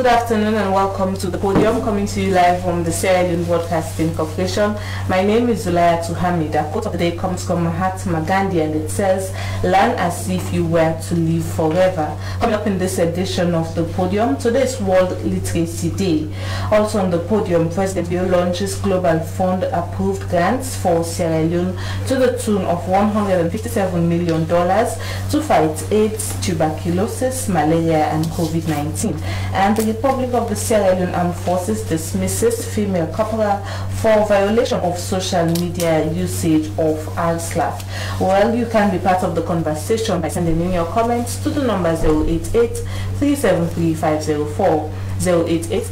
Good afternoon and welcome to the podium coming to you live from the Sierra Leone Broadcasting Corporation. My name is Zulaya Tuhamid. The quote of the day comes from Mahatma Gandhi and it says, Learn as if you were to live forever. Coming up in this edition of the podium, today is World Literacy Day. Also on the podium, President Bio launches Global Fund approved grants for Sierra Leone to the tune of $157 million to fight AIDS, tuberculosis, malaria and COVID-19. And the Republic of the Sierra Leone Armed Forces dismisses female corporal for violation of social media usage of RSLAF. Well, you can be part of the conversation by sending in your comments to the number 088 373 504. 088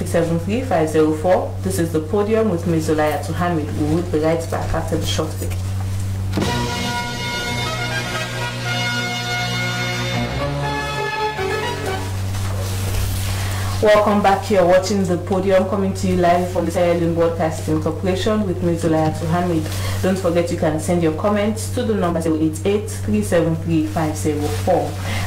This is the podium with Ms. Zulaya Tuhamid. We will be right back after the short break. Welcome back here watching the podium coming to you live from the Sierra Leone Broadcasting Corporation with me Zulaya Hamid. Don't forget you can send your comments to the number 088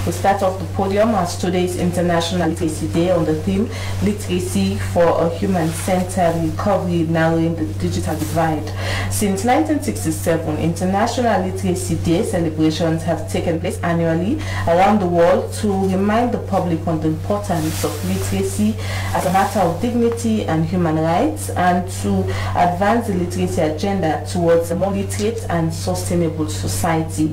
We'll start off the podium as today's International Literacy Day on the theme Literacy for a Human-Centered Recovery Narrowing the Digital Divide. Since 1967, International Literacy Day celebrations have taken place annually around the world to remind the public on the importance of literacy literacy as a matter of dignity and human rights and to advance the literacy agenda towards a more literate and sustainable society.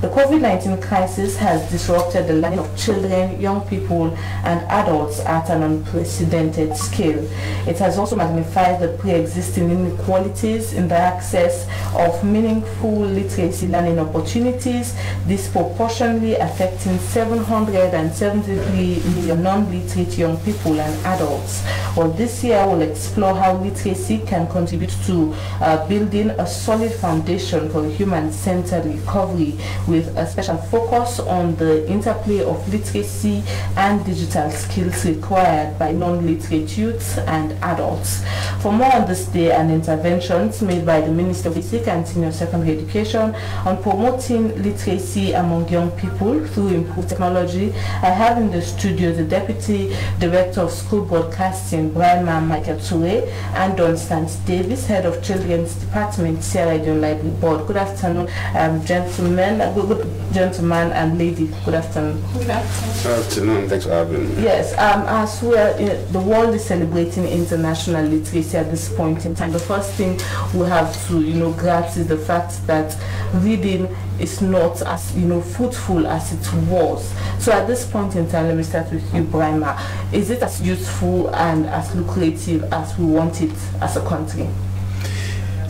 The COVID-19 crisis has disrupted the learning of children, young people and adults at an unprecedented scale. It has also magnified the pre-existing inequalities in the access of meaningful literacy learning opportunities, disproportionately affecting 773 million non-literate young people and adults. Well, this year we'll explore how literacy can contribute to uh, building a solid foundation for human-centered recovery with a special focus on the interplay of literacy and digital skills required by non-literate youths and adults. For more on this day and interventions made by the Minister of Basic and Senior Secondary Education on promoting literacy among young people through improved technology, I have in the studio the Deputy Director Director of School Broadcasting, Brian Michael Toure, and Constance Davis, Head of Children's Department, Sierra Leone Library Board. Good afternoon, um, gentlemen, uh, good, good, gentleman and lady. Good afternoon. Good afternoon. Good afternoon. Thanks for having me. Yes, um, as we are, uh, the world is celebrating international literacy at this point in time. The first thing we have to, you know, grasp is the fact that reading is not as you know fruitful as it was. So at this point in time, let me start with you, Brima. Is it as useful and as lucrative as we want it as a country?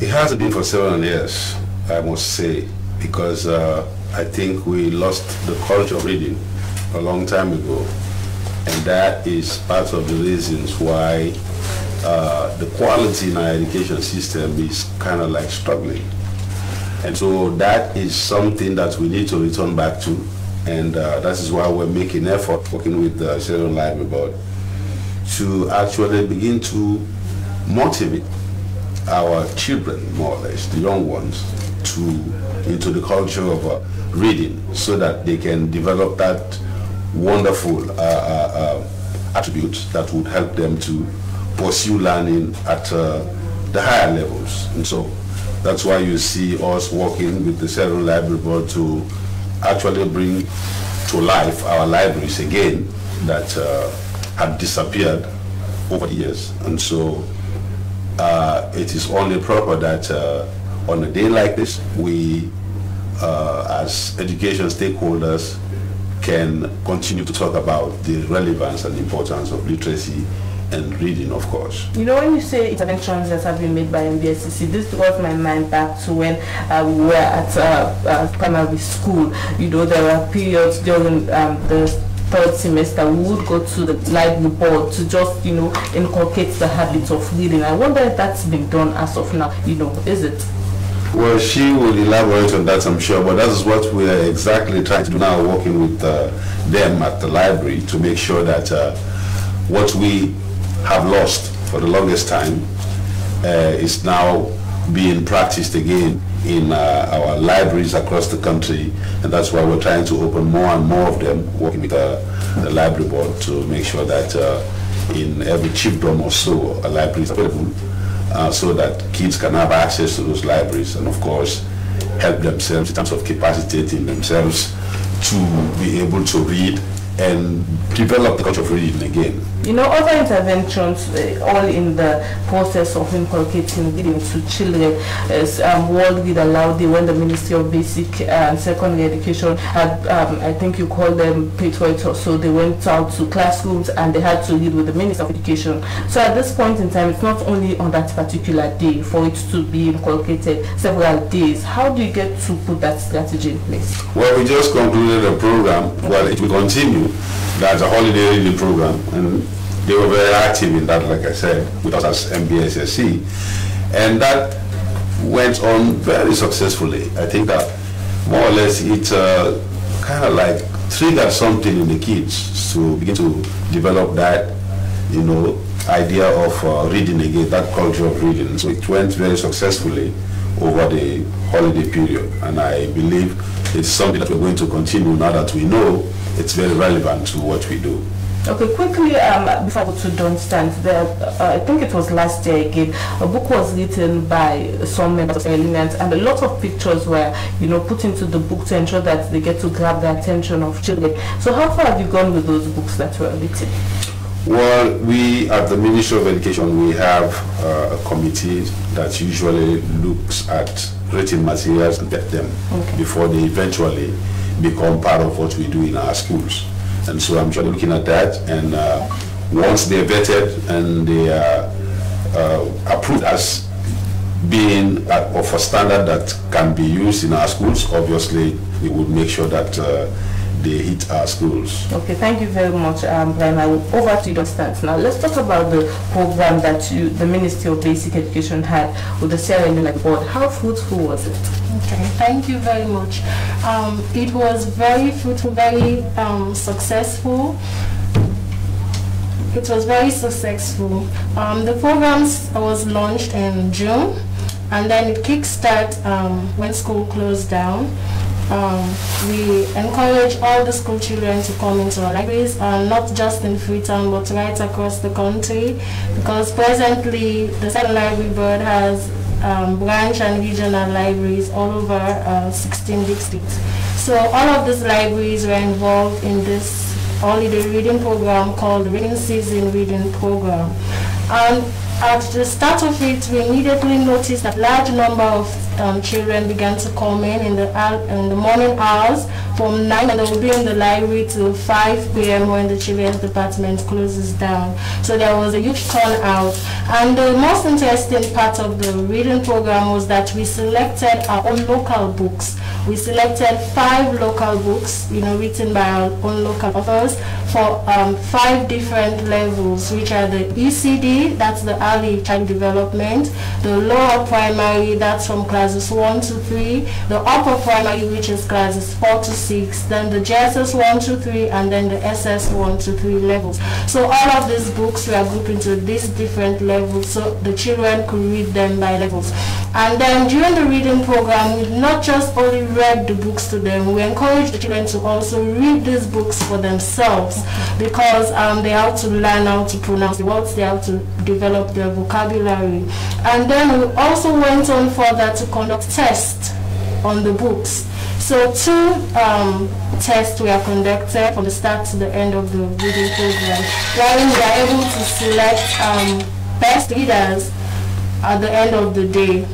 It has been for several years, I must say, because uh, I think we lost the culture of reading a long time ago, and that is part of the reasons why uh, the quality in our education system is kind of like struggling. And so that is something that we need to return back to. And uh, that is why we're making effort working with the Sierra Leone Library Board to actually begin to motivate our children, more or less, the young ones, to into the culture of uh, reading so that they can develop that wonderful uh, uh, uh attribute that would help them to pursue learning at uh, the higher levels. And so that's why you see us working with the Sierra Library Board to actually bring to life our libraries again that uh, had disappeared over the years. And so uh, it is only proper that uh, on a day like this, we, uh, as education stakeholders, can continue to talk about the relevance and importance of literacy and reading, of course. You know, when you say interventions that have been made by MBSSE, this brought my mind back to when uh, we were at uh, uh, primary school. You know, there were periods during um, the third semester we would go to the library board to just you know inculcate the habit of reading i wonder if that's been done as of now you know is it well she will elaborate on that i'm sure but that is what we are exactly trying to do now working with uh, them at the library to make sure that uh, what we have lost for the longest time uh, is now being practiced again in uh, our libraries across the country and that's why we're trying to open more and more of them working with uh, the library board to make sure that uh, in every chiefdom or so, a library is available uh, so that kids can have access to those libraries and of course help themselves in terms of capacitating themselves to be able to read and develop the culture of reading again. You know, other interventions, uh, all in the process of inculcating reading to children, as um, World Read Aloud Day, when the Ministry of Basic and Secondary Education had, um, I think you call them patriots or so, they went out to classrooms and they had to read with the Ministry of Education. So at this point in time, it's not only on that particular day for it to be inculcated several days. How do you get to put that strategy in place? Well, we just concluded a program. Well, it will continue. That's a holiday reading program. And they were very active in that, like I said, with us as MBSSE. And that went on very successfully. I think that more or less it uh, kind of like triggered something in the kids to begin to develop that, you know, idea of uh, reading again, that culture of reading. So it went very successfully over the holiday period. And I believe it's something that we're going to continue now that we know it's very relevant to what we do. Okay, quickly, um, before I go to Constance, there, uh, I think it was last year again, a book was written by some members of Alliance and a lot of pictures were, you know, put into the book to ensure that they get to grab the attention of children. So how far have you gone with those books that were written? Well, we at the Ministry of Education, we have uh, a committee that usually looks at written materials and vet them okay. before they eventually become part of what we do in our schools. And so I'm sure looking at that. And uh, once they're vetted and they are uh, approved as being of a standard that can be used in our schools, obviously we would make sure that uh, they hit our schools. Okay, thank you very much, um, Brian. I will over to your stance now. Let's talk about the program that you, the Ministry of Basic Education had with the Sierra Leone board. How fruitful was it? Okay, thank you very much. Um, it was very fruitful, very um, successful. It was very successful. Um, the program was launched in June and then it kickstart um, when school closed down. Um, we encourage all the school children to come into our libraries, uh, not just in Freetown, but right across the country, because presently the Southern Library Board has um, branch and regional libraries all over uh, 16 districts. So all of these libraries were involved in this holiday reading program called Reading Season Reading Program. And at the start of it, we immediately noticed that large number of um, children began to come in in the, in the morning hours from 9 and they will be in the library till 5 p.m. when the children's department closes down. So there was a huge turnout. And the most interesting part of the reading program was that we selected our own local books. We selected five local books, you know, written by our own local authors for um, five different levels, which are the ECD, that's the early child development, the lower primary, that's from classes 1 to 3, the upper primary, which is classes 4 to 6, then the JSS 1 to 3, and then the SS 1 to 3 levels. So all of these books were grouped into these different levels so the children could read them by levels. And then during the reading program, we not just only read the books to them, we encourage the children to also read these books for themselves because um, they have to learn how to pronounce the words, they have to develop their vocabulary. And then we also went on further to conduct tests on the books. So two um, tests were conducted from the start to the end of the reading program, wherein we are able to select um, best readers at the end of the day.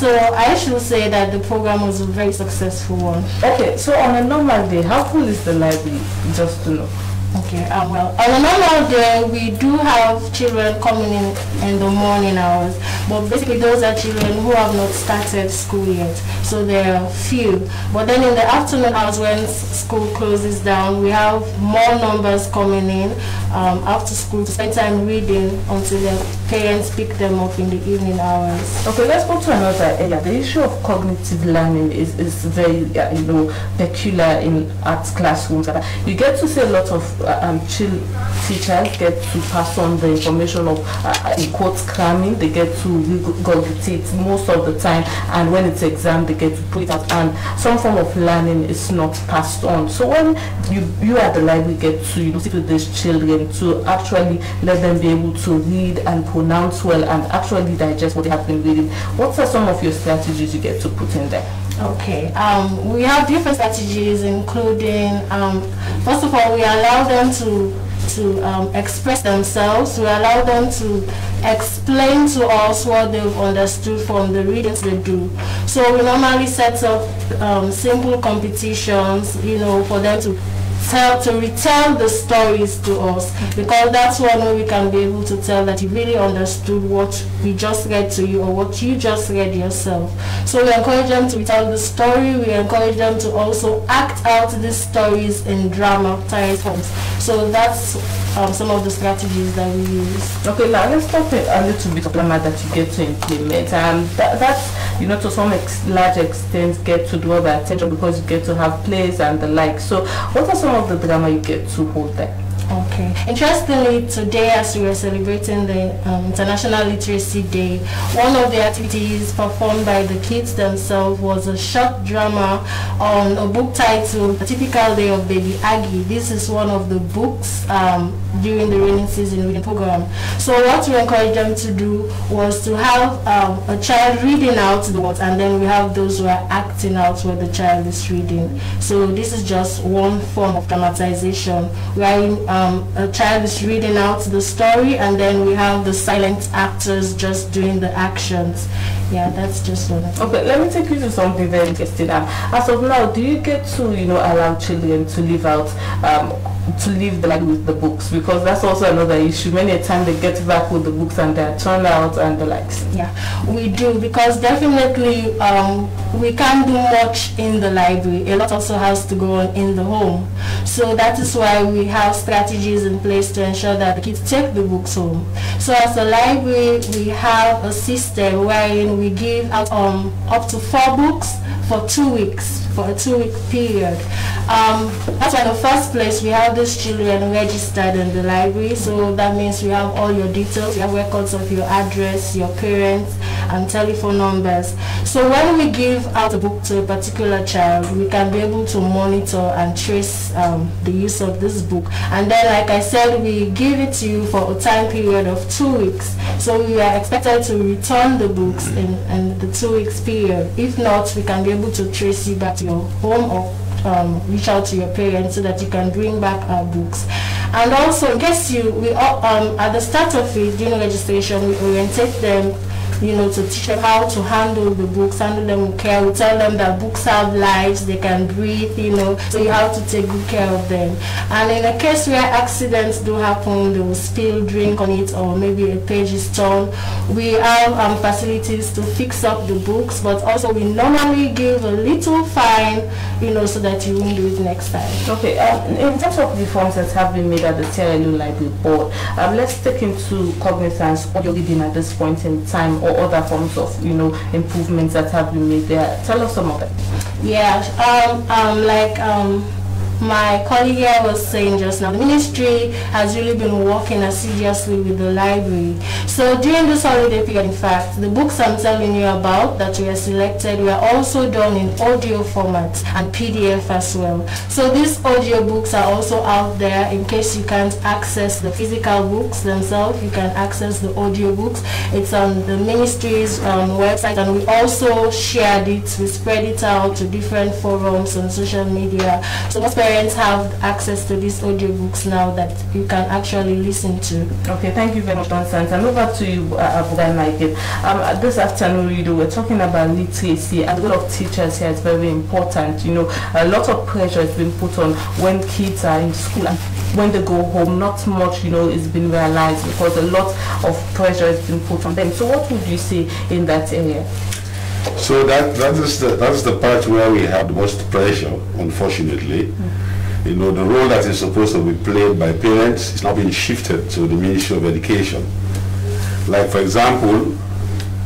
So I should say that the program was a very successful one. Okay, so on a normal day, how full is the library, just to know? Okay, uh, well, on a normal day, we do have children coming in in the morning hours, but basically those are children who have not started school yet, so there are few. But then in the afternoon hours when school closes down, we have more numbers coming in um, after school to spend time reading until they're parents pick them up in the evening hours. Okay, let's go to another area. The issue of cognitive learning is, is very, uh, you know, peculiar in arts classrooms. You get to see a lot of uh, um, teachers get to pass on the information of, uh, in quotes, cramming. They get to regurgitate most of the time, and when it's exam, they get to put it out, and some form of learning is not passed on. So when you, you at the library get to, you know, sit with these children to actually let them be able to read and pronounce well and actually digest what they have been reading. What are some of your strategies you get to put in there? Okay, um, we have different strategies including, um, first of all, we allow them to to um, express themselves. We allow them to explain to us what they've understood from the readings they do. So we normally set up um, simple competitions, you know, for them to tell to retell the stories to us because that's one way we can be able to tell that you really understood what we just read to you or what you just read yourself. So we encourage them to retell the story. We encourage them to also act out these stories in dramatized forms. So that's um, some of the strategies that we use. Okay, now let's talk a little bit drama that you get to implement. Um, that, that's, you know, to some ex large extent get to draw the attention because you get to have plays and the like. So what are some of the drama you get to hold there? Okay. Interestingly, today as we are celebrating the um, International Literacy Day, one of the activities performed by the kids themselves was a short drama on a book titled A Typical Day of Baby Aggie. This is one of the books um, during the rainy season reading program. So what we encouraged them to do was to have um, a child reading out the words and then we have those who are acting out what the child is reading. So this is just one form of dramatization where um, a child is reading out the story and then we have the silent actors just doing the actions. Yeah, that's just one. Okay, let me take you to something very interesting. As of now, do you get to, you know, allow children to live out um, to leave the like with the books because that's also another issue. Many a time they get back with the books and they're turned out and the likes. Yeah, we do because definitely um, we can't do much in the library. A lot also has to go on in the home. So that is why we have strategies in place to ensure that the kids take the books home. So as a library, we have a system wherein we give out um, up to four books for two weeks, for a two-week period. Um, that's why the first place we have these children registered in the library, so that means we have all your details, we have records of your address, your parents, and telephone numbers. So when we give out a book to a particular child, we can be able to monitor and trace um, the use of this book. And then, like I said, we give it to you for a time period of two weeks. So we are expected to return the books in, in the two weeks period. If not, we can be able to trace you back to your home or um, reach out to your parents so that you can bring back our books. And also, case you, we um, at the start of it, during registration, we orientate them you know, to teach them how to handle the books, handle them with care. We tell them that books have lives, they can breathe, you know, so you have to take good care of them. And in a case where accidents do happen, they will spill drink on it or maybe a page is torn, we have um, facilities to fix up the books, but also we normally give a little fine, you know, so that you won't do it next time. Okay, um, in terms of reforms that have been made at the TLU Library Board, um, let's take into cognizance what you're reading at this point in time or other forms of, you know, improvements that have been made there. Tell us some of them. Yeah, um, um, like um, my colleague here was saying just now, the ministry has really been working assiduously with the library. So during this holiday period, in fact, the books I'm telling you about that we have selected were also done in audio format and PDF as well. So these audio books are also out there in case you can't access the physical books themselves, you can access the audio books. It's on the ministry's um, website and we also shared it, we spread it out to different forums on social media. So parents have access to these audiobooks now that you can actually listen to. Okay, thank you very much, Constance. And over to you, uh, Michael. Um, this afternoon, you know, we're talking about literacy a lot of teachers here is very important. You know, a lot of pressure is being put on when kids are in school and when they go home, not much, you know, is being realized because a lot of pressure is being put on them. So what would you say in that area? So that that is the that's the part where we have the most pressure, unfortunately. Mm you know, the role that is supposed to be played by parents is now being shifted to the Ministry of Education. Like for example,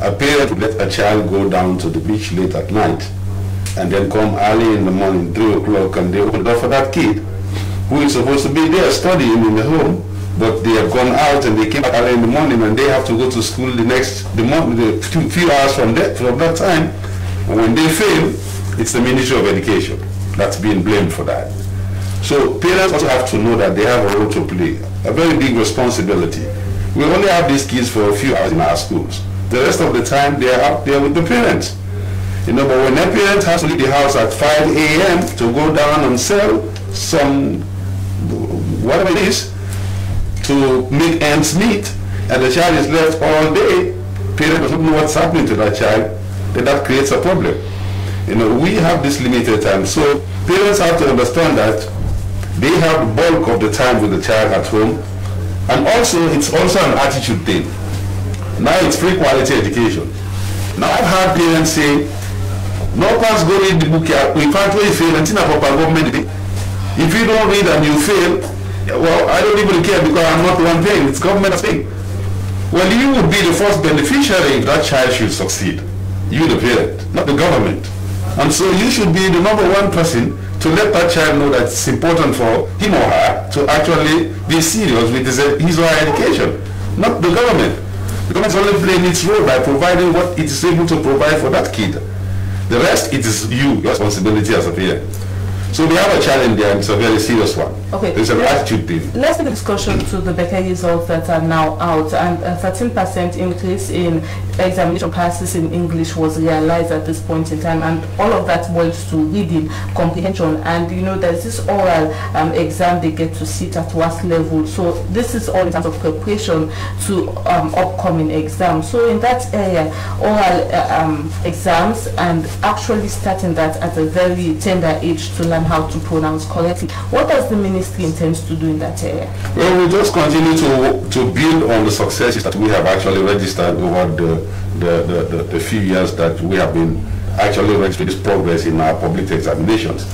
a parent would let a child go down to the beach late at night and then come early in the morning, 3 o'clock, and they open the door for that kid who is supposed to be there studying in the home, but they have gone out and they came back early in the morning and they have to go to school the next, the, morning, the few, hours from that, from that time. And when they fail, it's the Ministry of Education that's being blamed for that. So parents also have to know that they have a role to play, a very big responsibility. We only have these kids for a few hours in our schools. The rest of the time, they are out there with the parents. You know, but when a parent has to leave the house at 5 a.m. to go down and sell some, whatever it is, to make ends meet, and the child is left all day, Parents don't know what's happening to that child, then that creates a problem. You know, we have this limited time, so parents have to understand that they have the bulk of the time with the child at home, and also it's also an attitude thing. Now it's free quality education. Now I've heard parents say, no pass go read the book here, fact when you fail, until a proper government day. If you don't read and you fail, well, I don't even care because I'm not one paying, it's government thing. Well, you would be the first beneficiary if that child should succeed. You the parent, not the government. And so you should be the number one person to let that child know that it's important for him or her to actually be serious with his, his or her education, not the government. The government is only playing its role by providing what it is able to provide for that kid. The rest, it is you, your responsibility as a parent. So we have a challenge there, and it's a very serious one. Okay. It's an attitude thing. Let's take a discussion to the Becker results that are now out and a 13% increase in examination passes in English was realized at this point in time and all of that boils to reading, comprehension and you know there's this oral um, exam they get to sit at what level so this is all in terms of preparation to um, upcoming exams. So in that area, oral uh, um, exams and actually starting that at a very tender age to learn how to pronounce correctly. What does the ministry intend to do in that area? Well, we just continue to, to build on the successes that we have actually registered over the, the, the, the, the few years that we have been actually registering this progress in our public examinations.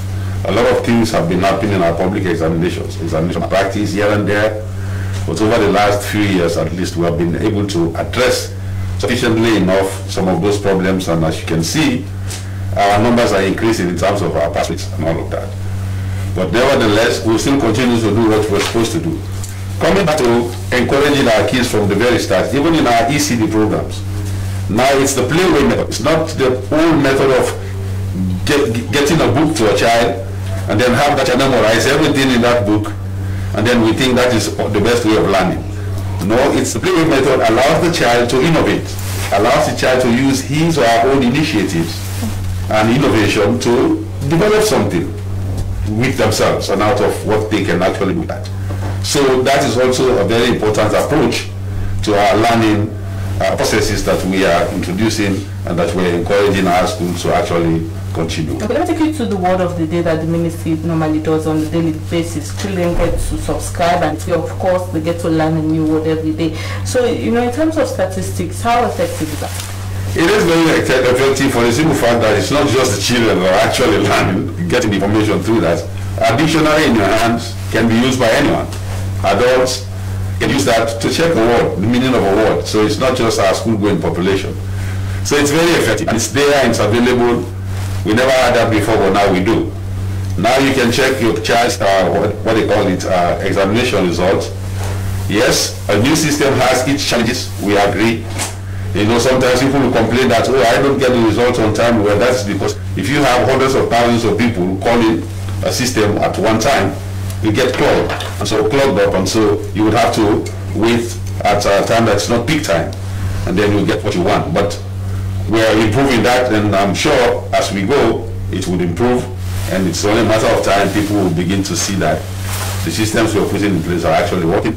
A lot of things have been happening in our public examinations, examination practice here and there. But over the last few years, at least, we have been able to address sufficiently enough some of those problems. And as you can see, our numbers are increasing in terms of our pass rates and all of that. But nevertheless, we still continue to do what we're supposed to do. Coming back to encouraging our kids from the very start, even in our ECD programs. Now it's the playway method. It's not the old method of get, getting a book to a child and then have that child memorize everything in that book and then we think that is the best way of learning. No, it's the playway method allows the child to innovate, allows the child to use his or her own initiatives and innovation to develop something with themselves and out of what they can actually do that. So that is also a very important approach to our learning uh, processes that we are introducing and that we're encouraging our schools to actually continue. Okay, let me take you to the word of the day that the ministry normally does on a daily basis. Children get to subscribe and of course they get to learn a new word every day. So, you know, in terms of statistics, how effective is that? It is very effective for the simple fact that it's not just the children that are actually learning, getting information through that. A dictionary in your hands can be used by anyone. Adults use that to check a word, the meaning of a word. So it's not just our school-going population. So it's very effective. And it's there it's available. We never had that before, but now we do. Now you can check your child's, uh, what, what they call it, uh, examination results. Yes, a new system has its challenges, we agree. You know, sometimes people will complain that, oh, I don't get the results on time. Well, that's because if you have hundreds of thousands of people calling a system at one time, you get clogged. And so clogged up, and so you would have to wait at a time that's not peak time, and then you get what you want. But we are improving that, and I'm sure as we go, it would improve, and it's only a matter of time people will begin to see that the systems we are putting in place are actually working,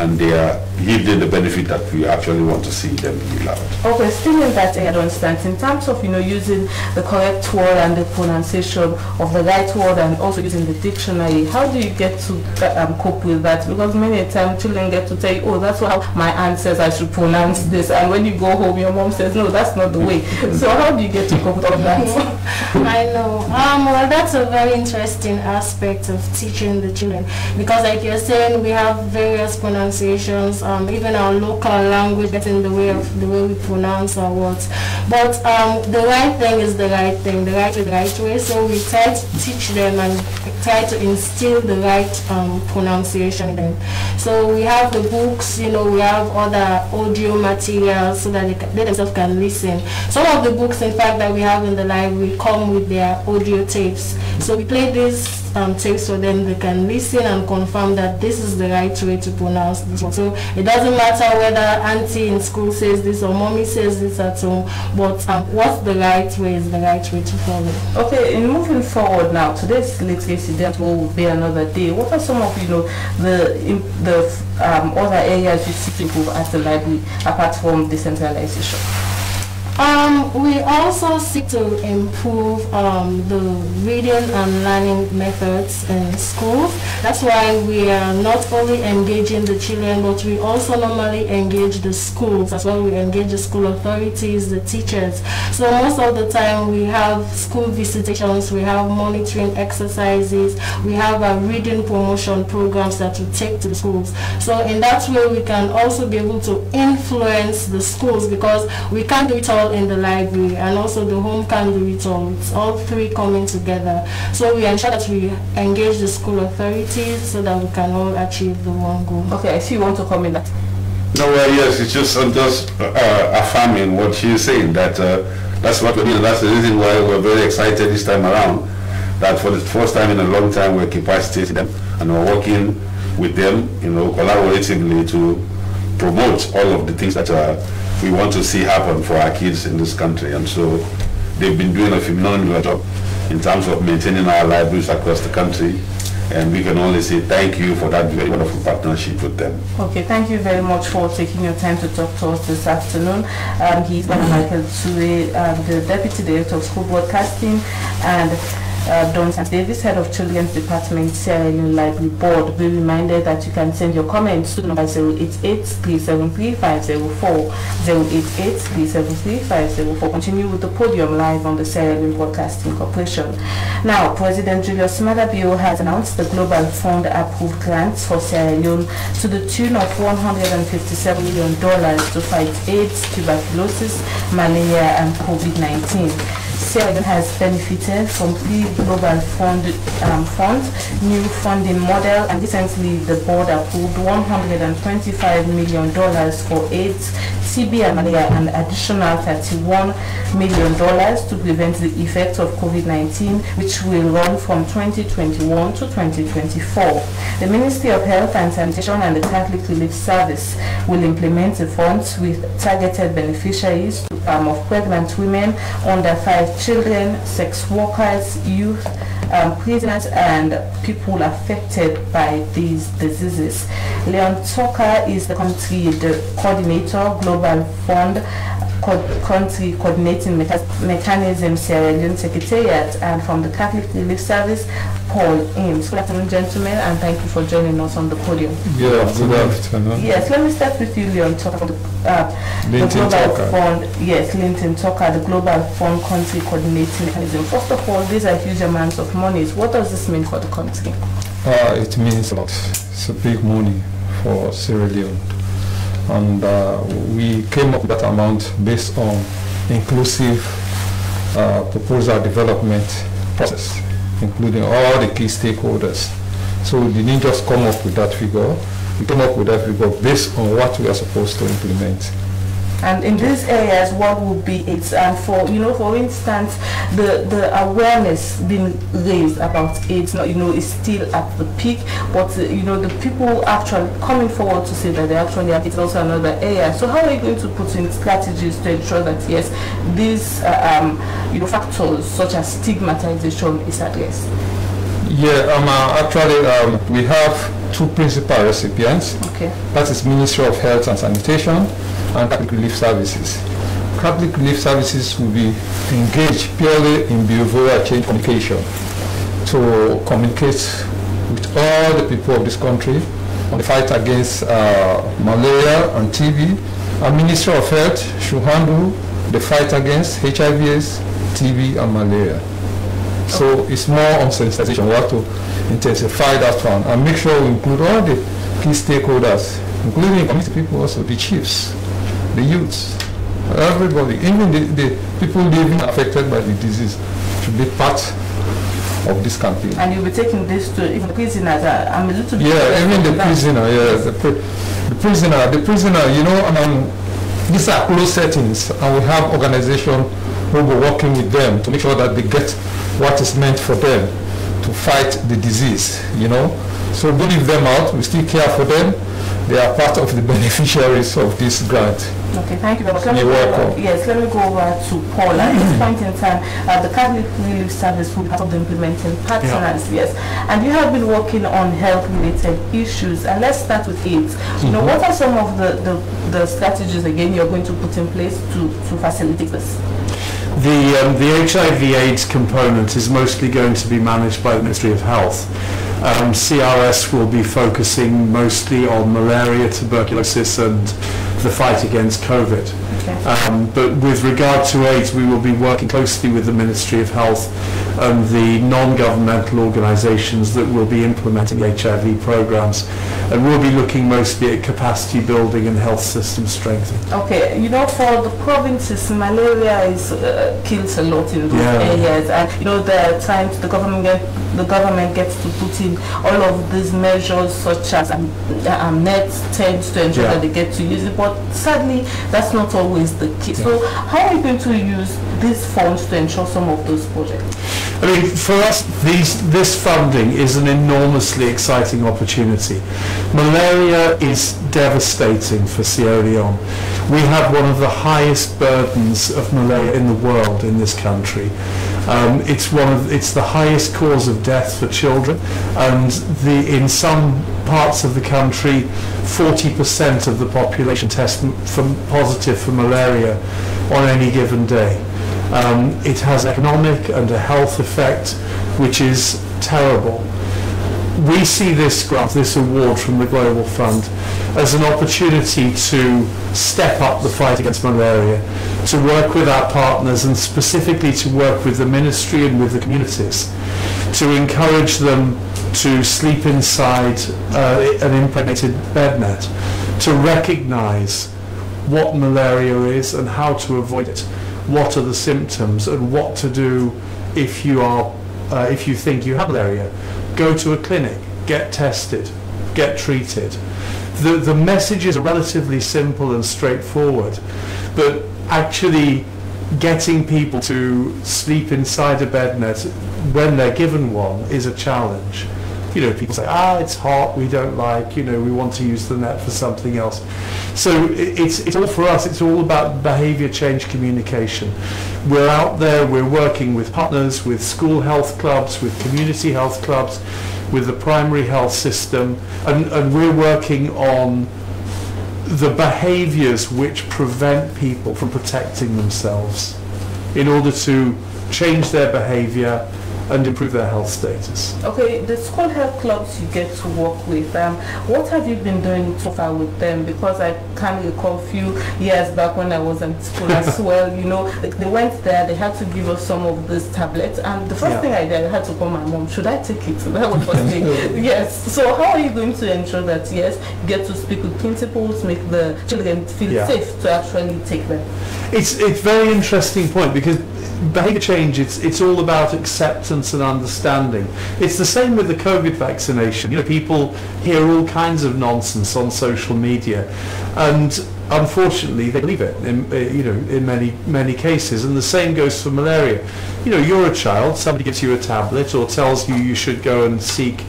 and they are yielding the benefit that we actually want to see them yield out. Okay, still in that area, understand, in terms of, you know, using the correct word and the pronunciation of the right word and also using the dictionary, how do you get to um, cope with that? Because many times children get to tell you, oh, that's how my aunt says I should pronounce this. And when you go home, your mom says, no, that's not the way. so how do you get to cope with all that? I know. Um, well, that's a very interesting aspect of teaching the children because like you're saying, we have various pronunciations um, even our local language gets in the way of the way we pronounce our words. But um, the right thing is the right thing, the right way, the right way. So we try to teach them and try to instill the right um, pronunciation in them. So we have the books, you know, we have other audio materials so that they, they themselves can listen. Some of the books, in fact, that we have in the library come with their audio tapes. So we play these um, text so then they can listen and confirm that this is the right way to pronounce this. So it doesn't matter whether auntie in school says this or mommy says this at home, but um, what's the right way is the right way to follow. Okay, in moving forward now, today's literacy that will be another day. What are some of you know the the um, other areas you see people at the library apart from decentralization? Um, we also seek to improve um, the reading and learning methods in schools. That's why we are not only engaging the children, but we also normally engage the schools as well. We engage the school authorities, the teachers. So most of the time we have school visitations, we have monitoring exercises, we have a reading promotion programs that we take to the schools. So in that way we can also be able to influence the schools because we can't do it all in the library and also the home can do it all. Three coming together. So we ensure that we engage the school authorities so that we can all achieve the one goal. Okay, I see you want to comment that. No, well, yes, it's just I'm just uh, affirming what she's saying. That uh, that's what we're doing. That's the reason why we're very excited this time around. That for the first time in a long time, we're capacitating them and we're working with them, you know, collaboratively to promote all of the things that uh, we want to see happen for our kids in this country. And so they've been doing a phenomenal job in terms of maintaining our libraries across the country. And we can only say thank you for that very wonderful partnership with them. Okay, thank you very much for taking your time to talk to us this afternoon. Um, he's Michael Tsue, um, the Deputy Director of School Broadcasting, and uh, Don Davis, Head of Children's Department, Sierra Leone Library Board. Be reminded that you can send your comments to number 088-373-504, 088-373-504. Continue with the podium live on the Sierra Leone Broadcasting Corporation. Now, President Julius Maada Bio has announced the Global Fund approved grants for Sierra Leone to the tune of $157 million to fight AIDS, tuberculosis, malaria, and COVID-19. Leone has benefited from three global fund, um, funds, new funding model, and recently the board approved $125 million for AIDS, TB and malaria, and additional $31 million to prevent the effects of COVID-19, which will run from 2021 to 2024. The Ministry of Health and Sanitation and the Catholic Relief Service will implement the funds with targeted beneficiaries um, of pregnant women under five children, sex workers, youth, um, prisoners, and people affected by these diseases. Leon Tucker is the country the coordinator, Global Fund country coordinating mechanism Sierra Leone Secretariat and from the Catholic Relief Service, Paul Ames. Good afternoon, gentlemen, and thank you for joining us on the podium. Yeah, good afternoon. Yes, let me start with you, Leon Tucker, uh, the Global Tucker. Fund. Yes, Linton Tucker, the Global Fund Country Coordinating Mechanism. First of all, these are huge amounts of money. What does this mean for the country? Uh, it means a lot. It's a big money for Sierra Leone and uh, we came up with that amount based on inclusive uh, proposal development process, including all the key stakeholders. So we didn't just come up with that figure, we came up with that figure based on what we are supposed to implement. And in these areas, what would be it? And for, you know, for instance, the, the awareness being raised about AIDS, not you know, is still at the peak, but, uh, you know, the people actually coming forward to say that they actually have it's also another area. So how are you going to put in strategies to ensure that, yes, these, uh, um, you know, factors such as stigmatization is addressed? Yeah, um, uh, actually, um, we have two principal recipients. Okay. That is Ministry of Health and Sanitation and Catholic Relief Services. Catholic Relief Services will be engaged purely in behavioral change communication to communicate with all the people of this country on the fight against uh, malaria and TB. Our Ministry of Health should handle the fight against HIV/AIDS, TB, and malaria. So it's more on sensitization. We have to intensify that one and make sure we include all the key stakeholders including community people also, the chiefs, the youths, everybody, even the, the people living affected by the disease should be part of this campaign. And you'll be taking this to even the prisoners. uh, I'm a little bit... Yeah, even the prisoner, yeah, the, pri- the prisoner, the prisoner, you know, um, these are closed settings, and we have organization who will be working with them to make sure that they get what is meant for them to fight the disease, you know. So don't leave them out, we still care for them. They are part of the beneficiaries of this grant. Okay, thank you very much. Let You're welcome. Yes, let me go over to Paul. At this point in time, uh, the Catholic Relief Service will be part of the implementing partners, yes. And you have been working on health-related issues. And let's start with AIDS. You know, what are some of the, the, the strategies, again, you're going to put in place to, to facilitate this? The, um, the HIV AIDS component is mostly going to be managed by the Ministry of Health. Um, CRS will be focusing mostly on malaria, tuberculosis and the fight against COVID. Um, but with regard to AIDS, we will be working closely with the Ministry of Health and the non-governmental organisations that will be implementing HIV programs. And we'll be looking mostly at capacity building and health system strengthening. Okay, you know, for the provinces, malaria is uh, kills a lot in those Yeah. areas, and you know there are times the government get, the government gets to put in all of these measures, such as um, um, net tents to ensure Yeah. that they get to use it. But sadly, that's not always the case. So, how are you going to use these funds to ensure some of those projects? I mean, for us, these, this funding is an enormously exciting opportunity. Malaria is devastating for Sierra Leone. We have one of the highest burdens of malaria in the world in this country. Um, it's one of it's the highest cause of death for children, and the in some parts of the country, 40% of the population test m- for positive for malaria on any given day. Um, it has economic and a health effect which is terrible. We see this grant, this award from the Global Fund as an opportunity to step up the fight against malaria, to work with our partners and specifically to work with the ministry and with the communities, to encourage them to sleep inside uh, an impregnated bed net, to recognise what malaria is and how to avoid it, what are the symptoms and what to do if you are uh, if you think you have malaria. Go to a clinic, get tested, get treated. The the messages are relatively simple and straightforward, but actually getting people to sleep inside a bed net when they're given one is a challenge you know, people say, ah, it's hot, we don't like, you know, we want to use the net for something else. So it's, it's all for us, it's all about behaviour change communication. We're out there, we're working with partners, with school health clubs, with community health clubs, with the primary health system, and, and we're working on the behaviours which prevent people from protecting themselves in order to change their behaviour and improve their health status. Okay, the school health clubs you get to work with, um, what have you been doing so far with them? Because I can recall a few years back when I was in school as well, you know, they went there, they had to give us some of these tablets, and the first Yeah. thing I did, I had to call my mom, should I take it? That was the first thing. Yes, so how are you going to ensure that, yes, you get to speak with principals, make the children feel Yeah. safe to actually take them? It's it's very interesting point because behaviour change it's it's all about acceptance and understanding. It's the same with the COVID vaccination. You know, people hear all kinds of nonsense on social media, and unfortunately they believe it. In, uh, you know, in many many cases, and the same goes for malaria. You know, you're a child. Somebody gives you a tablet or tells you you should go and seek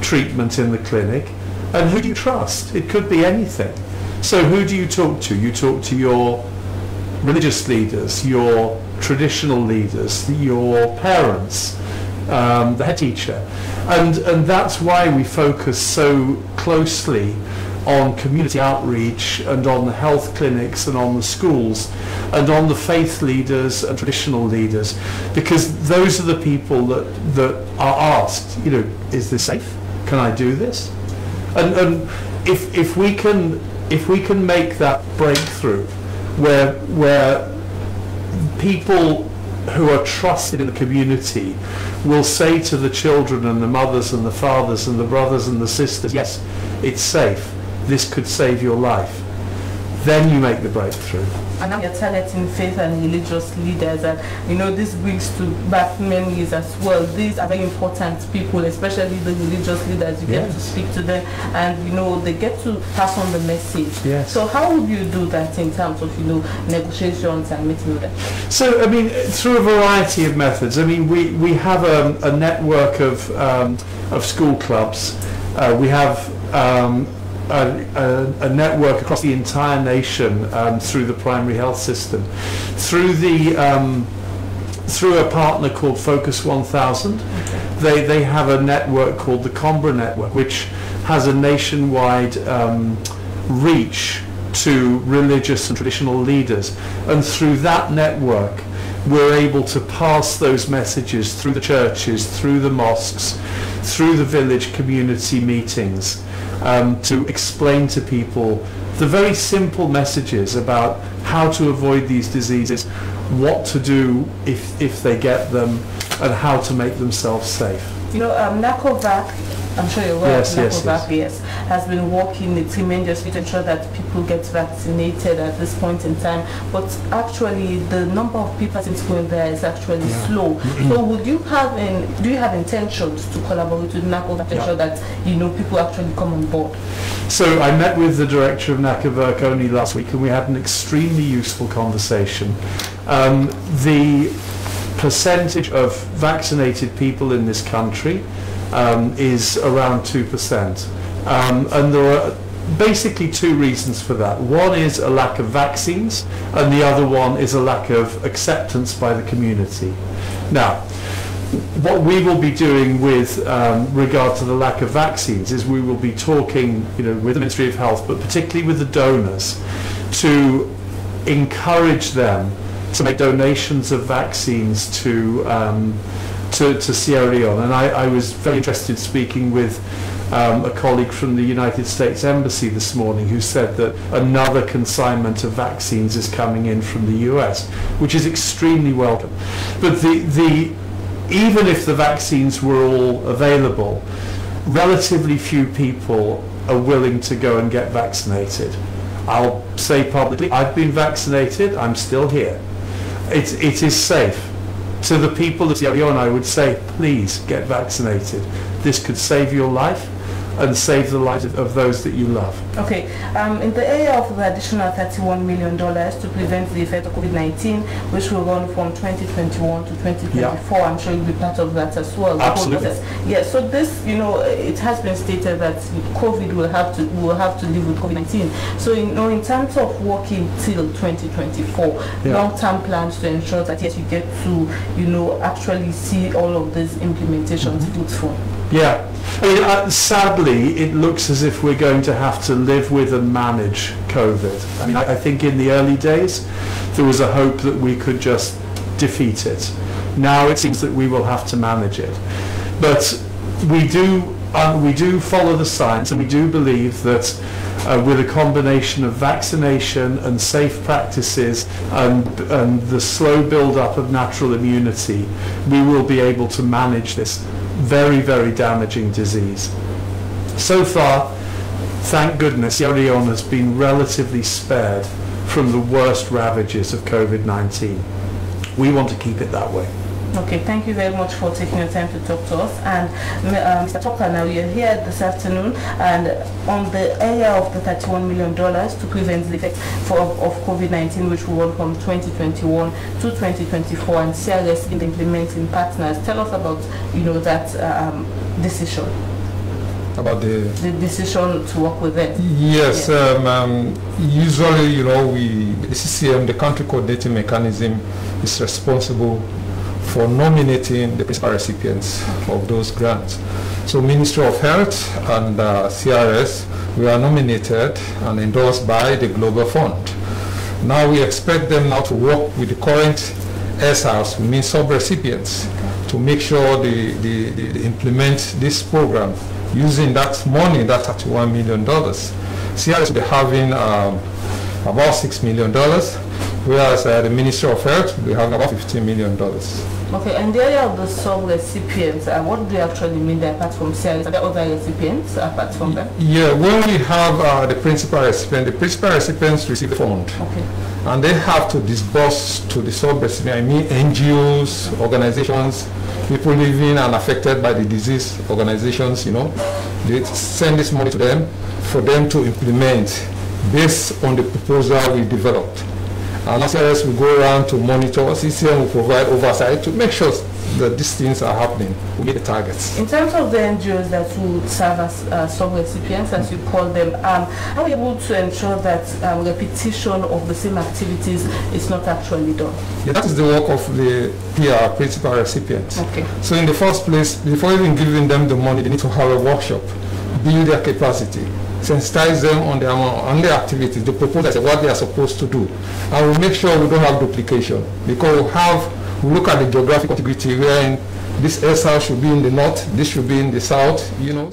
treatment in the clinic, and who do you trust? It could be anything. So who do you talk to? You talk to your religious leaders, your traditional leaders, your parents, um, the head teacher. And, and that's why we focus so closely on community outreach and on the health clinics and on the schools and on the faith leaders and traditional leaders because those are the people that, that are asked, you know, is this safe? Can I do this? And, and if, if we can if we can make that breakthrough where where people who are trusted in the community will say to the children and the mothers and the fathers and the brothers and the sisters, yes, it's safe, this could save your life. Then you make the breakthrough. And now you're targeting faith and religious leaders and you know this brings to back memories as well. These are very important people, especially the religious leaders. You get to speak to them and you know they get to pass on the message. Yes. So how would you do that in terms of, you know, negotiations and meeting with them? So, I mean, through a variety of methods. I mean, we, we have a, a network of, um, of school clubs. Uh, we have um, a, a, a network across the entire nation um, through the primary health system. Through the um, through a partner called Focus 1000, they, they have a network called the Combra Network, which has a nationwide um, reach to religious and traditional leaders. And through that network, we're able to pass those messages through the churches, through the mosques, through the village community meetings, um, to explain to people the very simple messages about how to avoid these diseases, what to do if, if they get them, and how to make themselves safe. You know, um, NACOVAC, I'm sure you're aware Yes, of yes, NACOVAC, yes, has been working tremendously to ensure that people get vaccinated at this point in time. But actually, the number of people since going there is actually slow. so, would you have in, do you have intentions to collaborate with NACOVAC to Yeah. ensure that you know people actually come on board? So I met with the director of NACOVAC only last week and we had an extremely useful conversation. Um, the percentage of vaccinated people in this country um, is around 2%. Um, and there are basically two reasons for that. One is a lack of vaccines and the other one is a lack of acceptance by the community. Now, what we will be doing with um, regard to the lack of vaccines is we will be talking, you know, with the Ministry of Health, but particularly with the donors, to encourage them to make donations of vaccines to um, to, to Sierra Leone. And I, I was very interested in speaking with um, a colleague from the United States Embassy this morning who said that another consignment of vaccines is coming in from the US, which is extremely welcome. But the, the even if the vaccines were all available, relatively few people are willing to go and get vaccinated. I'll say publicly, I've been vaccinated, I'm still here. It, it is safe. To the people of Sierra Leone, I would say, please get vaccinated. This could save your life and save the lives of, those that you love. Okay, um, in the area of the additional $31 million to prevent the effect of COVID-19, which will run from 2021 to 2024, I'm sure you'll be part of that as well. Absolutely. Yeah, so this, you know, it has been stated that COVID will have to will have to live with COVID-19. So, you know, in terms of working till 2024, Yeah. long-term plans to ensure that yes, you get to, you know, actually see all of these implementations Mm-hmm. fruitful. Yeah. I mean, uh, sadly, it looks as if we're going to have to live with and manage COVID. I mean, I, I think in the early days, there was a hope that we could just defeat it. Now it seems that we will have to manage it. But we do, uh, we do follow the science and we do believe that uh, with a combination of vaccination and safe practices and, and the slow build-up of natural immunity, we will be able to manage this very, very damaging disease. So far, thank goodness, Sierra Leone has been relatively spared from the worst ravages of COVID-19. We want to keep it that way. Okay, thank you very much for taking your time to talk to us. And uh, Mr. Tucker, now you're here this afternoon, and on the area of the $31 million to prevent the effect for, of COVID-19, which will run from 2021 to 2024, and CRS in implementing partners. Tell us about, you know, that um, decision, about the the decision to work with them. Yes, um, um, usually, you know, we, the CCM, the country coordinating mechanism, is responsible for nominating the principal recipients of those grants. So Ministry of Health and uh, CRS, we are nominated and endorsed by the Global Fund. Now we expect them now to work with the current SRs, we mean sub-recipients, to make sure they, they, they, they implement this program using that money, that $31 million. CRS will be having um, about $6 million whereas uh, the Ministry of Health, we have about $15 million. Okay, and the area of the sub-recipients, uh, what do they actually mean there apart from CRS? Are there other recipients apart from them? Yeah, when we have uh, the principal recipient, the principal recipients receive the fund. Okay. And they have to disburse to the sub-recipient, I mean NGOs, organizations, people living and affected by the disease, organizations, you know. They send this money to them for them to implement based on the proposal we developed. And as as we go around to monitor, CCM will provide oversight to make sure that these things are happening. We meet the targets. In terms of the NGOs that would serve as uh, sub-recipients, as you call them, um, are we able to ensure that um, repetition of the same activities is not actually done? Yeah, that is the work of the PR, principal recipient. Okay. So in the first place, before even giving them the money, they need to have a workshop, build their capacity, sensitize them on their, on their activities, the proposals, what they are supposed to do. And we make sure we don't have duplication because we have, we look at the geographic contiguity wherein this SR should be in the north, this should be in the south, you know.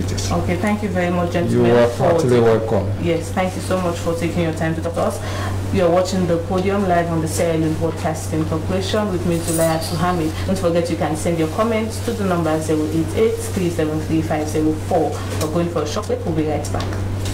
Okay, thank you very much, gentlemen. You are heartily welcome. Yes, thank you so much for taking your time to talk to us. You are watching the podium live on the Sierra Broadcasting Corporation with me, Zulaya Suhami. Don't forget you can send your comments to the number 088 373 We're going for a short break. We'll be right back.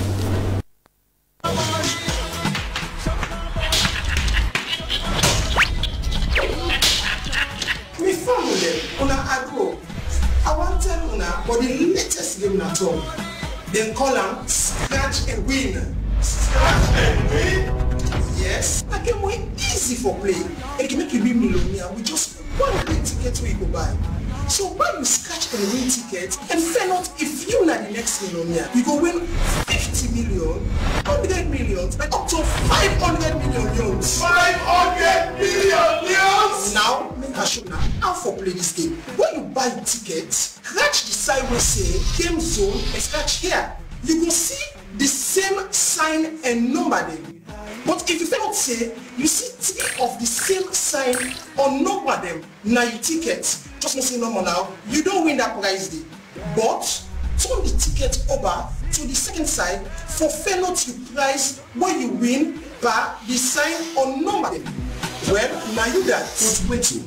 Easy for play. And e can make you be millionaire with just one great ticket wey you go buy. So buy you scratch and win ticket and fair not if you na the next millionaire. You go win 50 million, 100 million, and up to 500 million euros. 500 million euros? Now, make I show now how for play this game. When you buy ticket, scratch the side wey say game zone and scratch here. You go see the same sign and number dem. But if you fail say you see three of the same sign or number dem na your ticket, just know say normal now, you don win that prize day. But turn the ticket over to the second side for not you prize wey you win by the sign or number dem. Well, na you that. But wait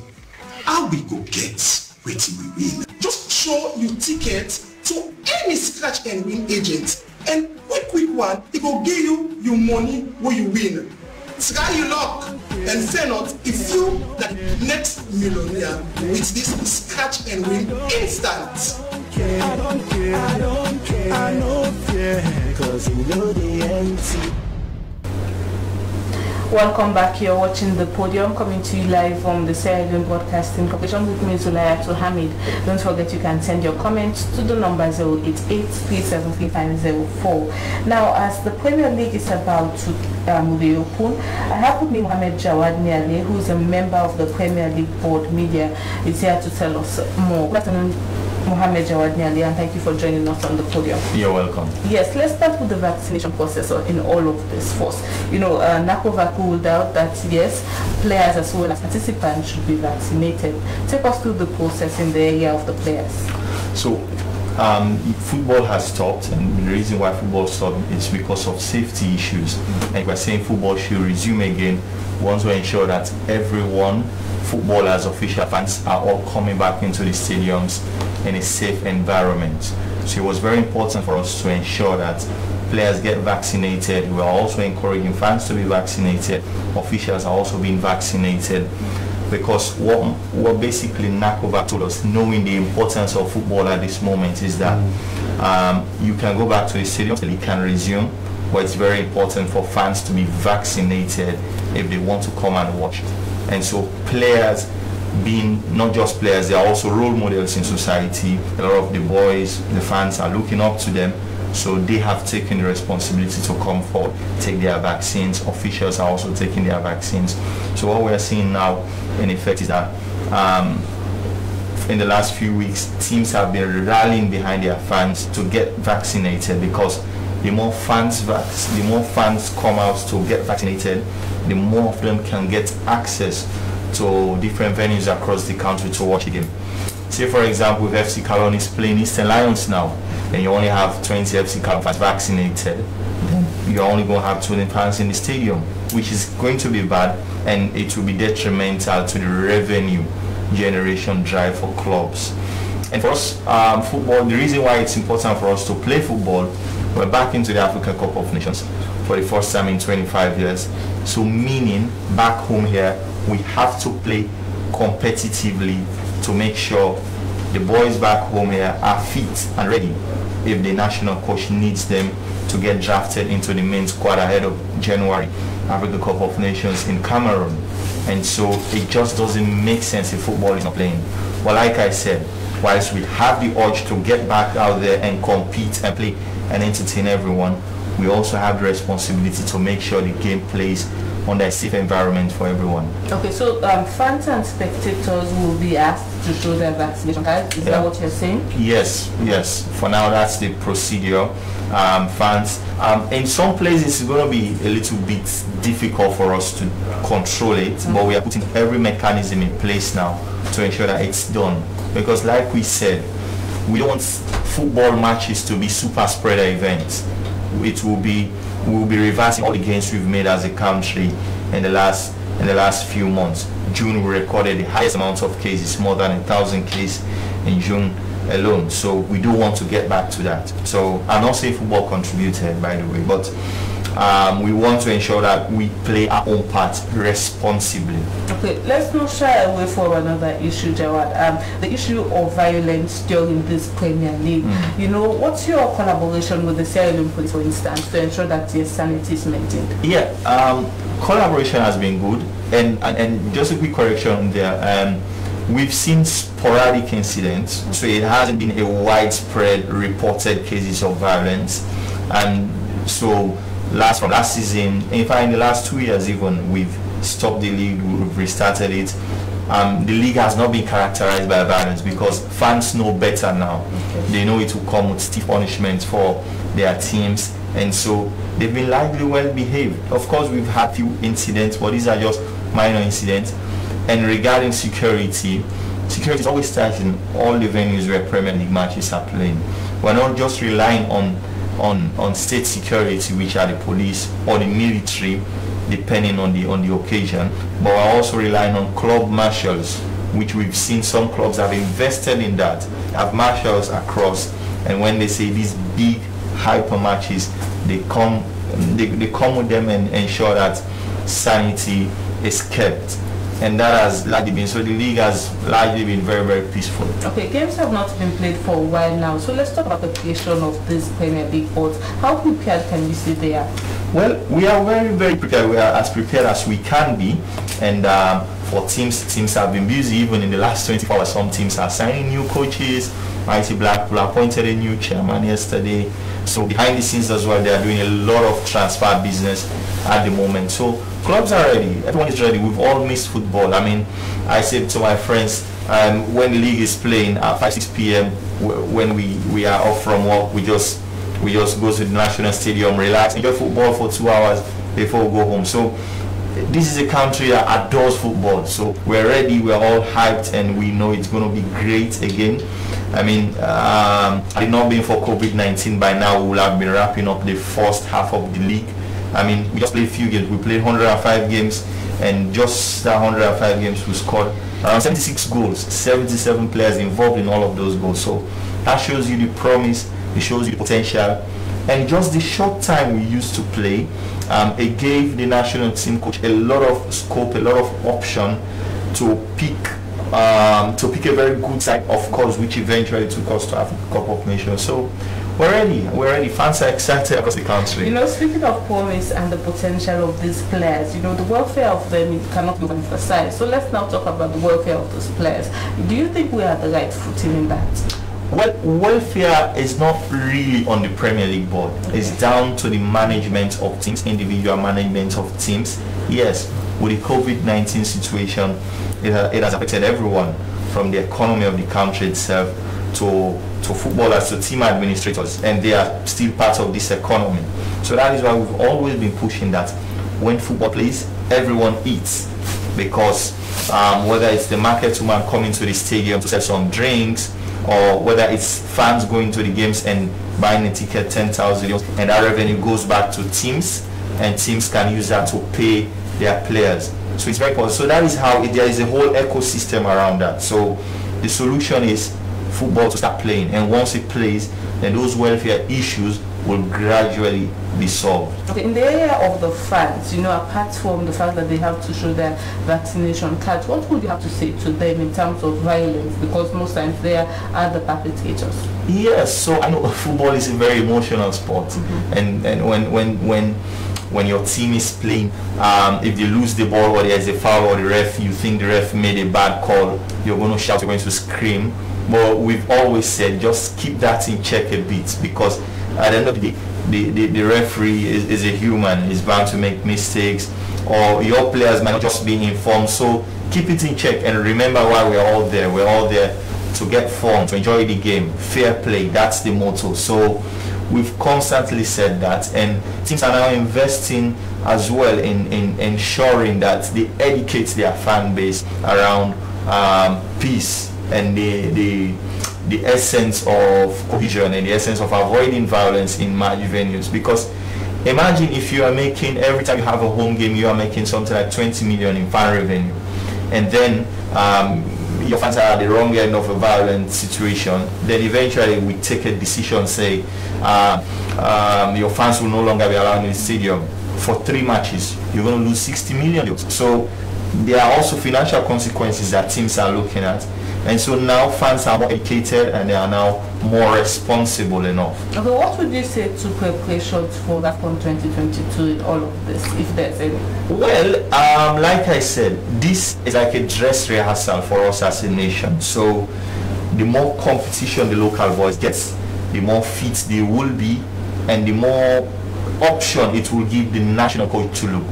how we go get wetin we win? Just show your ticket to any scratch and win agent and quick quick one, it will give you your money wey you win. Try your luck and fair not if you the next millionaire with this scratch and win instant. I don't care, I don't care, I don't fear, cause you know the. Welcome back. You're watching the podium coming to you live from the Sierra Leone Broadcasting Corporation with me, Zulaya Hamid. Don't forget you can send your comments to the number 088 Now, as the Premier League is about to um, reopen, I have with me Mohamed Jawad Niale, who is a member of the Premier League Board Media, is here to tell us more. Good afternoon, Mohamed Jawad Niale, and thank you for joining us on the podium. You're welcome. Yes, let's start with the vaccination process in all of this first. You know, uh, NACOVAC ruled out that yes, players as well as participants should be vaccinated. Take us through the process in the area of the players. So, um, football has stopped, and the reason why football stopped is because of safety issues. And we're saying football should resume again once we ensure that everyone, footballers, official fans, are all coming back into the stadiums in a safe environment. So it was very important for us to ensure that players get vaccinated. We are also encouraging fans to be vaccinated. Officials are also being vaccinated because what, what basically NACOVAC told us, knowing the importance of football at this moment, is that um, you can go back to the stadium, you can resume, but it's very important for fans to be vaccinated if they want to come and watch. And so players being not just players, they are also role models in society. A lot of the boys, the fans are looking up to them. So they have taken the responsibility to come forward, take their vaccines. Officials are also taking their vaccines. So what we are seeing now, in effect, is that um, in the last few weeks, teams have been rallying behind their fans to get vaccinated because the more fans vac- the more fans come out to get vaccinated, the more of them can get access to different venues across the country to watch the game. Say for example, if FC Kallon is playing Eastern Lions now, and you only have 20 FC Kallon fans vaccinated, then you're only going to have 20 fans in the stadium. which is going to be bad and it will be detrimental to the revenue generation drive for clubs. And for us, um, football, the reason why it's important for us to play football, we're back into the African Cup of Nations for the first time in 25 years. So meaning back home here, we have to play competitively to make sure the boys back home here are fit and ready if the national coach needs them to get drafted into the main squad ahead of January Africa Cup of Nations in Cameroon. And so it just doesn't make sense if football is not playing. But like I said, whilst we have the urge to get back out there and compete and play and entertain everyone, we also have the responsibility to make sure the game plays under a safe environment for everyone. Okay, so um, fans and spectators will be asked to show their vaccination card. Is Yeah. that what you're saying? Yes, yes. For now, that's the procedure. Um, fans, um, in some places, it's going to be a little bit difficult for us to control it, but we are putting every mechanism in place now to ensure that it's done. Because, like we said, we don't want football matches to be super spreader events. It will be we will be reversing all the gains we've made as a country in the last in the last few months. June we recorded the highest amount of cases, more than a thousand cases in June alone. So we do want to get back to that. So I'm not saying football contributed by the way, but um, we want to ensure that we play our own part responsibly. Okay, let's not shy away from another issue, Jawad. Um, the issue of violence during this Premier League. You know, what's your collaboration with the Sierra Leone Police, for instance, to ensure that their sanity is maintained? Yeah, um, collaboration has been good, and, and and just a quick correction there. Um, we've seen sporadic incidents, so it hasn't been a widespread reported cases of violence, and so last from last season, in fact, in the last two years even, we've stopped the league, we've restarted it. Um, the league has not been characterized by violence because fans know better now. They know it will come with stiff punishment for their teams, and so they've been largely well behaved. Of course, we've had few incidents, but these are just minor incidents. And regarding security, security is always tight in all the venues where Premier League matches are playing. We're not just relying on on on state security, which are the police or the military, depending on the on the occasion, but we're also relying on club marshals, which we've seen some clubs have invested in that, have marshals across, and when they say these big hyper matches, they come they, they come with them and ensure that sanity is kept. And that has largely been so the league has largely been very very peaceful. Okay, games have not been played for a while now, so let's talk about the creation of this Premier League board. How prepared can you say they are? Well, we are very, very prepared. We are as prepared as we can be. And um, for teams, teams have been busy. Even in the last 24 hours, some teams are signing new coaches. Mighty Blackpool appointed a new chairman yesterday. So behind the scenes as well, they are doing a lot of transfer business at the moment. So clubs are ready. Everyone is ready. We've all missed football. I mean, I said to my friends, um, when the league is playing at 5, 6 p.m., when we, we are off from work, we just we just go to the national stadium, relax, enjoy football for two hours before we go home. So this is a country that adores football. So we're ready, we're all hyped, and we know it's going to be great again. I mean, um, had it not been for COVID-19, by now we would have been wrapping up the first half of the league. I mean, we just played a few games. We played 105 games, and just that 105 games, we scored around 76 goals, 77 players involved in all of those goals. So that shows you the promise, it shows you the potential, and just the short time we used to play, um, it gave the national team coach a lot of scope, a lot of option to pick um, to pick a very good side, of course, which eventually took us to Africa Cup of Nations. So we're ready. We're ready. Fans are excited across the country. You know, speaking of promise and the potential of these players, you know, the welfare of them cannot be emphasized. So let's now talk about the welfare of those players. Do you think we are the right footing in that? Well, welfare is not really on the Premier League board. It's down to the management of teams, individual management of teams. Yes, with the COVID-19 situation, it, ha- it has affected everyone, from the economy of the country itself to to footballers to team administrators, and they are still part of this economy. So that is why we've always been pushing that when football plays, everyone eats because um, whether it's the market woman coming to the stadium to sell some drinks or whether it's fans going to the games and buying a ticket 10,000 euros and that revenue goes back to teams and teams can use that to pay their players. So it's very important. So that is how it, there is a whole ecosystem around that. So the solution is football to start playing, and once it plays, then those welfare issues will gradually be solved. Okay, in the area of the fans, you know, apart from the fact that they have to show their vaccination cards, what would you have to say to them in terms of violence? Because most times they are the perpetrators. Yes, so I know football is a very emotional sport, mm-hmm. and and when when when when your team is playing, um, if they lose the ball or there's a foul or the ref, you think the ref made a bad call, you're going to shout, you're going to scream. But we've always said just keep that in check a bit because at the end of the the, the, the referee is, is a human, is bound to make mistakes, or your players might just be informed. So keep it in check and remember why we're all there. We're all there to get fun, to enjoy the game, fair play. That's the motto. So we've constantly said that, and teams are now investing as well in, in ensuring that they educate their fan base around um, peace and the, the the essence of cohesion and the essence of avoiding violence in match venues. Because imagine if you are making every time you have a home game you are making something like 20 million in fan revenue. And then um, your fans are at the wrong end of a violent situation then eventually we take a decision say uh, um, your fans will no longer be allowed in the stadium for three matches. You're going to lose 60 million. So there are also financial consequences that teams are looking at and so now fans are more educated and they are now more responsible enough. Okay, what would you say to preparations for AFCON 2022 in all of this, if there's any? Well, um, like I said, this is like a dress rehearsal for us as a nation. So the more competition the local boys gets, the more fit they will be, and the more option it will give the national coach to look.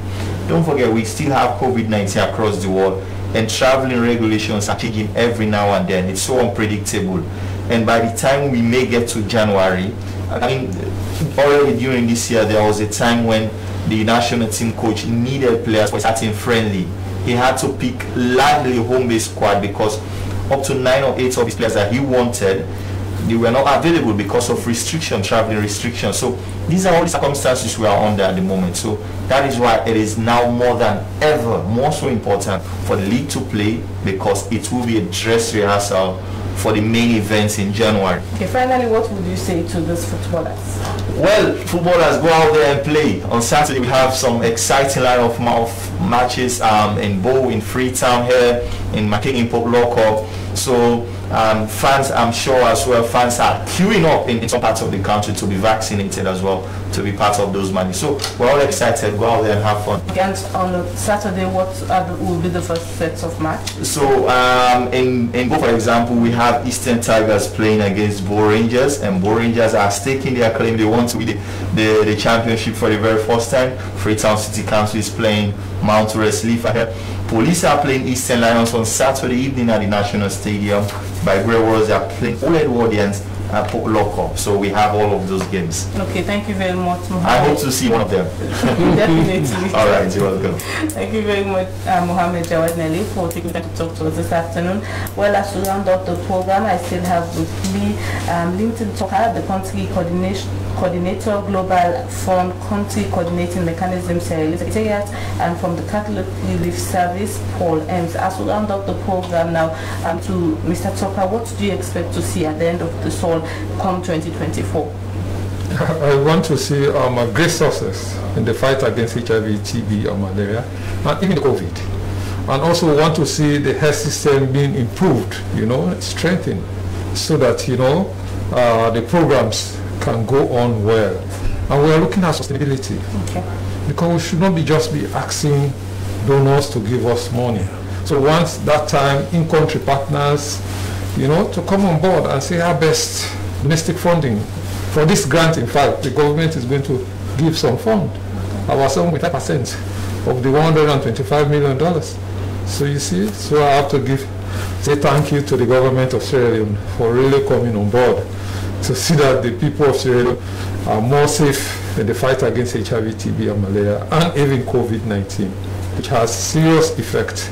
Don't forget, we still have COVID-19 across the world and traveling regulations are changing every now and then. It's so unpredictable. And by the time we may get to January, I mean, already during this year, there was a time when the national team coach needed players for starting friendly. He had to pick largely home-based squad because up to nine or eight of his players that he wanted they were not available because of restriction, traveling restrictions. So these are all the circumstances we are under at the moment. So that is why it is now more than ever more so important for the league to play because it will be a dress rehearsal for the main events in January. Okay, finally, what would you say to those footballers? Well, footballers go out there and play. On Saturday, we have some exciting line of mouth matches um, in Bo, in Freetown here, in Makeni, in Port Loko. So um, fans, I'm sure as well, fans are queuing up in, some parts of the country to be vaccinated as well, to be part of those money. So we're all excited. Go out there and have fun. And on Saturday, what the, will be the first sets of match? So um, in, in Go, for example, we have Eastern Tigers playing against Bo Rangers, and Bo Rangers are staking their claim. They want to win the, the, the championship for the very first time. Freetown City Council is playing Mount Leaf ahead. Police are playing Eastern Lions on Saturday evening at the National Stadium. Bai Bureh Warriors, they are playing Old Edwardians Port Loko. So we have all of those games. Okay, thank you very much, Mohammed. I hope to see one of them. Definitely. all right, you're welcome. Thank you very much, uh, Mohammed Jawad Nelly, for taking time to talk to us this afternoon. Well, as we round up the program, I still have with me um, Linton Tucker, the country coordination Coordinator Global Fund Country Coordinating Mechanism Secretariat and from the Catholic Relief Service, Paul Ems. As we round up the program now um, to Mr. Tucker, what do you expect to see at the end of the come 2024? I want to see um, a great success in the fight against HIV, TB, or malaria, and even COVID. And also want to see the health system being improved, you know, strengthened, so that, you know, uh, the programs can go on well. And we are looking at sustainability. Okay. Because we should not be just be asking donors to give us money. So once that time, in-country partners, you know, to come on board and say our best domestic funding. For this grant, in fact, the government is going to give some fund, about 75% of the $125 million. So you see, so I have to give, say thank you to the government of Sierra Leone for really coming on board to see that the people of Sierra Leone are more safe in the fight against HIV, TB, and malaria, and even COVID-19, which has serious effect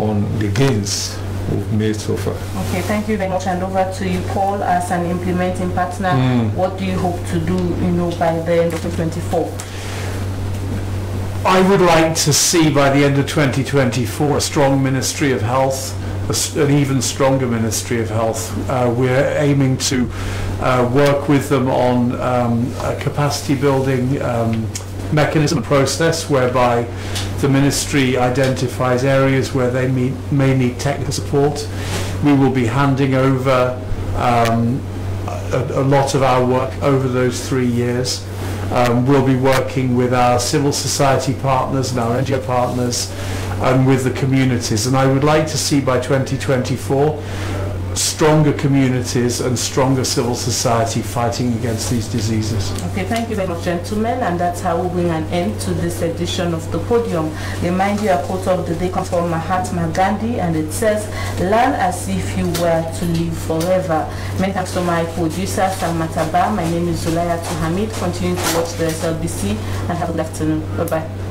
on the gains we've made so far. Okay, thank you very much. And over to you, Paul, as an implementing partner. Mm. What do you hope to do, you know, by the end of 2024? I would like to see by the end of 2024 a strong Ministry of Health, a s- an even stronger Ministry of Health. Uh, we're aiming to uh, work with them on um, a capacity building um, mechanism process whereby the ministry identifies areas where they meet, may need technical support. We will be handing over um, a, a lot of our work over those three years. Um, we'll be working with our civil society partners and our NGO partners and with the communities. And I would like to see by 2024 stronger communities and stronger civil society fighting against these diseases. Okay, thank you very much, gentlemen, and that's how we bring an end to this edition of the podium. Remind you, a quote of the day comes from Mahatma Gandhi, and it says, "Learn as if you were to live forever." Many thanks to my producer Sam Mataba. My name is Zulaya Tuhamid. Continue to watch the SLBC, and have a good afternoon. Bye bye.